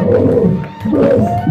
Oh,